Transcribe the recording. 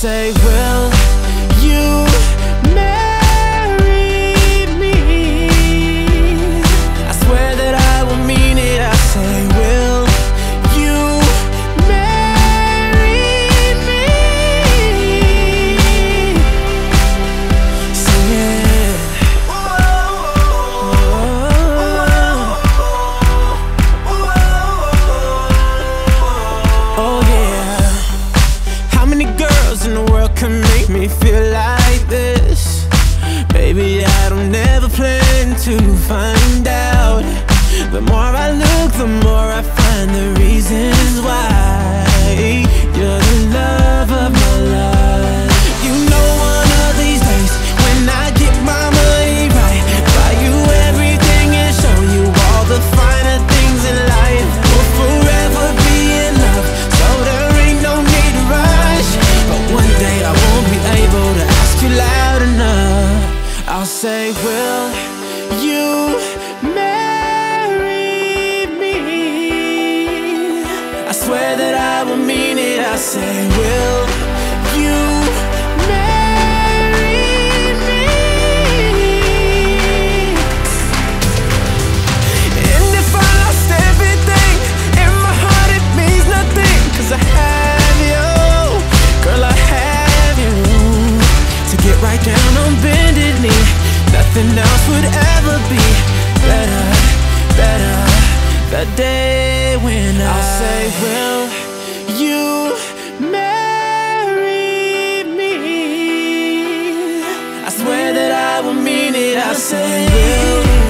say, Will find out. The more I look, the more I find the reasons why you're the love of my life. You know, one of these days when I get my money right, buy you everything and show you all the finer things in life. We'll forever be in love, so there ain't no need to rush. But one day I won't be able to ask you loud enough. I'll say, Will you marry me? I swear that I will mean it. I say, Will you marry me? And if I lost everything in my heart, it means nothing. I have you, girl, I have you. To get right down on bended knee, nothing else would ever The day when I'll say, Will you marry me? I swear that I will mean it. I say, Will